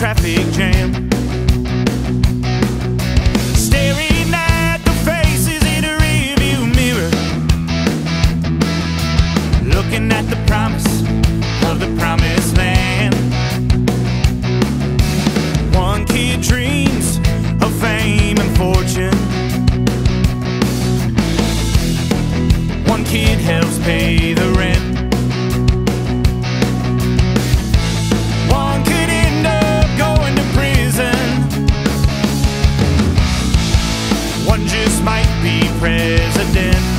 traffic jam. Staring at the faces in a rearview mirror. Looking at the promise of the promised land. One kid dreams of fame and fortune. One kid helps pay the rent. President.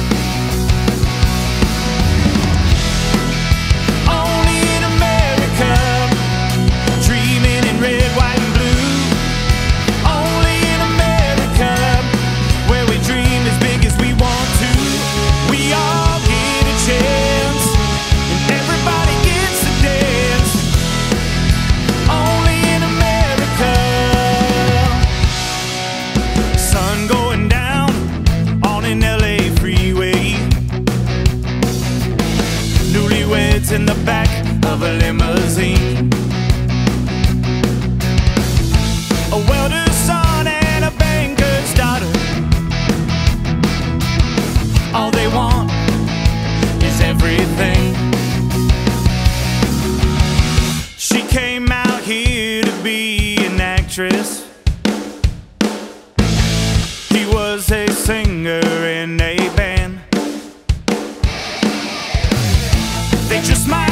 In the back of a limousine. A welder's son and a banker's daughter. All they want is everything. She came out here to be an actress. He was a singer just might